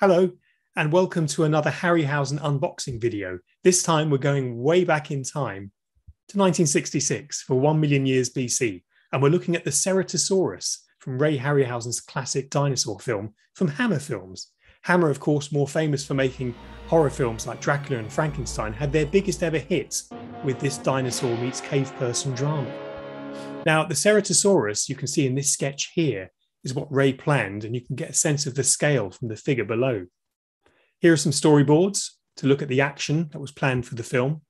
Hello, and welcome to another Harryhausen unboxing video. This time we're going way back in time to 1966 for 1 million years BC, and we're looking at the Ceratosaurus from Ray Harryhausen's classic dinosaur film from Hammer Films. Hammer, of course, more famous for making horror films like Dracula and Frankenstein, had their biggest ever hits with this dinosaur meets cave person drama. Now, the Ceratosaurus you can see in this sketch here is what Ray planned, and you can get a sense of the scale from the figure below. Here are some storyboards to look at the action that was planned for the film.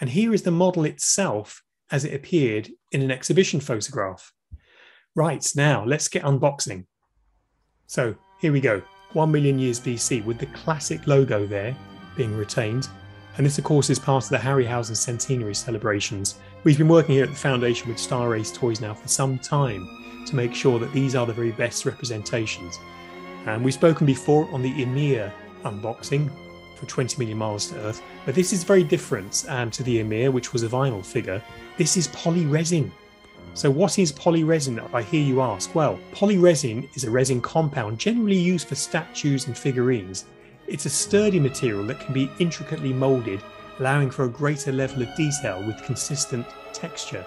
And here is the model itself as it appeared in an exhibition photograph. Right, now let's get unboxing. So here we go 1 million years BC with the classic logo there being retained. And this, of course, is part of the Harryhausen centenary celebrations. We've been working here at the Foundation with Star Ace Toys now for some time to make sure that these are the very best representations. And we've spoken before on the Ymir unboxing for 20 million miles to Earth, but this is very different um, to the Ymir, which was a vinyl figure. This is polyresin. So, what is polyresin? I hear you ask. Well, polyresin is a resin compound generally used for statues and figurines. It's a sturdy material that can be intricately moulded, allowing for a greater level of detail with consistent texture.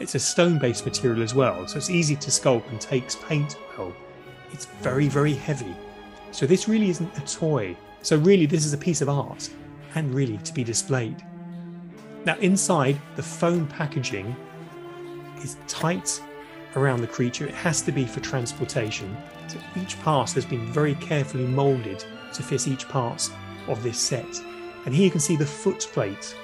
It's a stone based material as well, so it's easy to sculpt and takes paint well. It's very, very heavy. So this really isn't a toy. So really this is a piece of art and really to be displayed. Now inside the foam packaging is tight around the creature. It has to be for transportation. So each part has been very carefully moulded to fit each part of this set. And here you can see the foot plate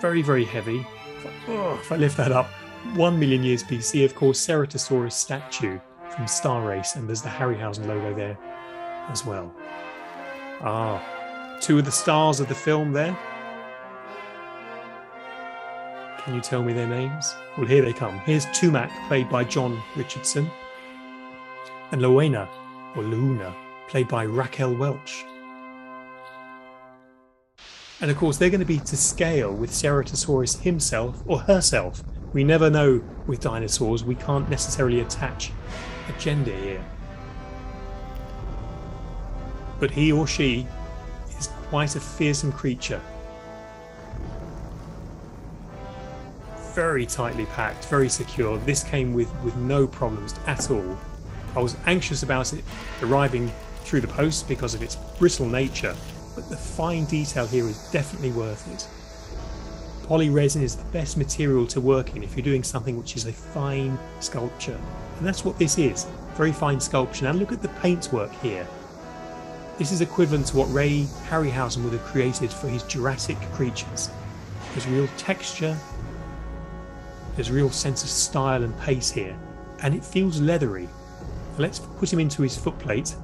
very, very heavy. If I, oh, if I lift that up, 1 million years BC, of course, Ceratosaurus statue from Star Ace, and there's the Harryhausen logo there as well. Ah, two of the stars of the film there. Can you tell me their names? Well, here they come. Here's Tumac, played by John Richardson, and Loana, or Luna, played by Raquel Welch. And of course, they're going to be to scale with Ceratosaurus himself or herself. We never know with dinosaurs, we can't necessarily attach a gender here. But he or she is quite a fearsome creature. Very tightly packed, very secure. This came with, with no problems at all. I was anxious about it arriving through the post because of its brittle nature, but the fine detail here is definitely worth it. Polyresin is the best material to work in if you're doing something which is a fine sculpture. And that's what this is, very fine sculpture. And look at the paintwork here. This is equivalent to what Ray Harryhausen would have created for his Jurassic creatures. There's real texture, there's real sense of style and pace here, and it feels leathery. Let's put him into his footplate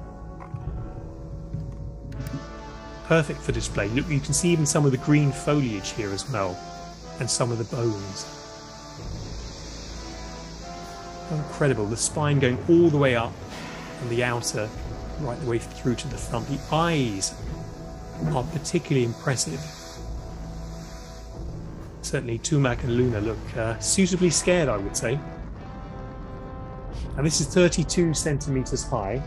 perfect for display. Look, you can see even some of the green foliage here as well, and some of the bones. Incredible, the spine going all the way up and the outer right the way through to the front. The eyes are particularly impressive. Certainly Tumac and Luna look uh, suitably scared, I would say. And this is 32 centimeters high,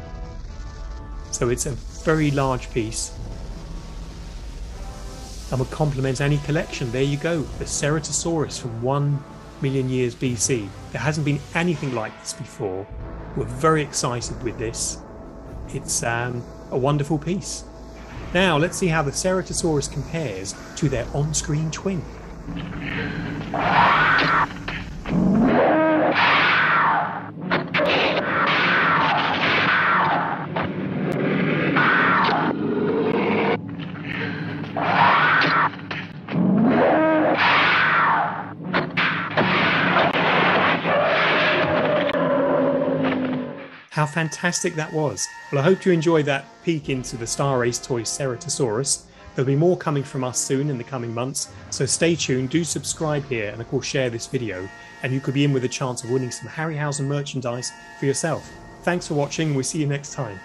so it's a very large piece and would complement any collection. There you go, the Ceratosaurus from 1 million years BC. There hasn't been anything like this before. We're very excited with this. It's um, a wonderful piece. Now let's see how the Ceratosaurus compares to their on-screen twin. How fantastic that was. Well, I hope you enjoyed that peek into the Star Ace toy Ceratosaurus. There'll be more coming from us soon in the coming months, so stay tuned, do subscribe here, and of course share this video, and you could be in with a chance of winning some Harryhausen merchandise for yourself. Thanks for watching, we'll see you next time.